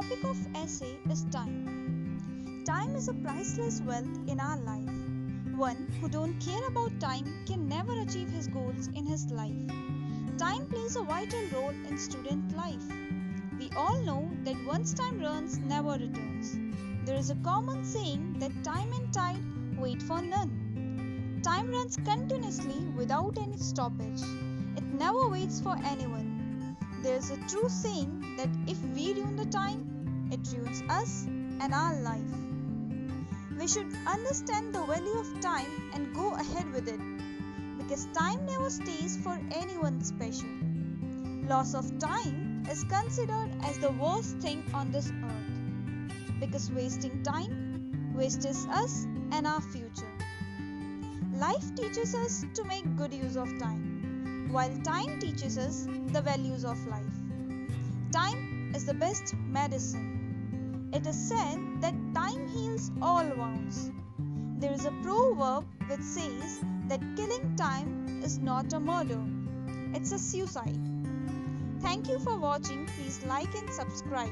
topic of essay is time. Time is a priceless wealth in our life. One who don't care about time can never achieve his goals in his life. Time plays a vital role in student life. We all know that once time runs never returns. There is a common saying that time and tide wait for none. Time runs continuously without any stoppage. It never waits for anyone. There is a true saying that if we ruin the time, it ruins us and our life. We should understand the value of time and go ahead with it because time never stays for anyone special. Loss of time is considered as the worst thing on this earth because wasting time wastes us and our future. Life teaches us to make good use of time, while time teaches us the values of life. Time is the best medicine. It is said that time heals all wounds. There is a proverb which says that killing time is not a murder, it's a suicide. Thank you for watching. Please like and subscribe.